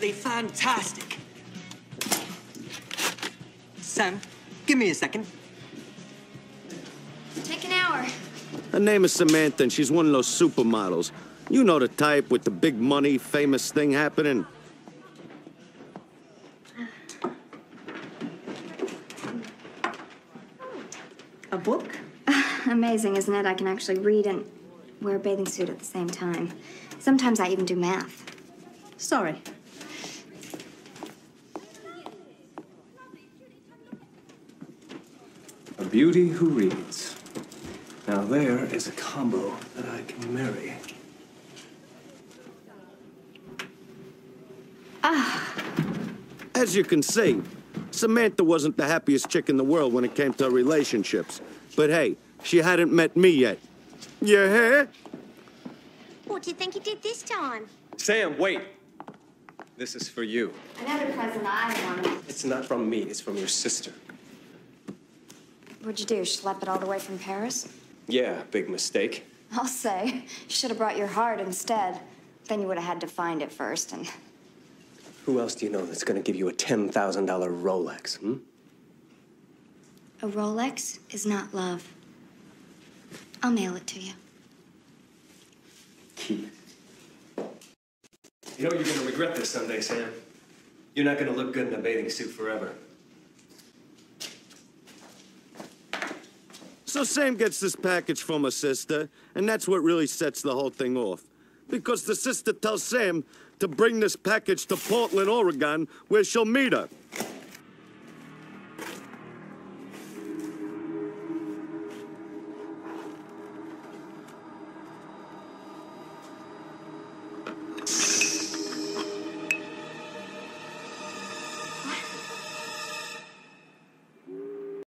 They fantastic. Sam, give me a second. Take an hour. Her name is Samantha, and she's one of those supermodels. You know the type with the big money, famous thing happening. A book? Amazing, isn't it? I can actually read and wear a bathing suit at the same time. Sometimes I even do math. Sorry. A beauty who reads. Now there is a combo that I can marry. Ah. As you can see, Samantha wasn't the happiest chick in the world when it came to relationships. But hey, she hadn't met me yet. You hear? What do you think he did this time? Sam, wait. This is for you. Another present I wanted. It's not from me, it's from your sister. What'd you do? Schlep it all the way from Paris? Yeah, big mistake. I'll say. You should have brought your heart instead. Then you would have had to find it first, and Who else do you know that's gonna give you a $10,000 Rolex, hmm? a Rolex is not love. I'll mail it to you. Keep. You know you're gonna regret this someday, Sam. You're not gonna look good in a bathing suit forever. So Sam gets this package from her sister, and that's what really sets the whole thing off. Because the sister tells Sam to bring this package to Portland, Oregon, where she'll meet her.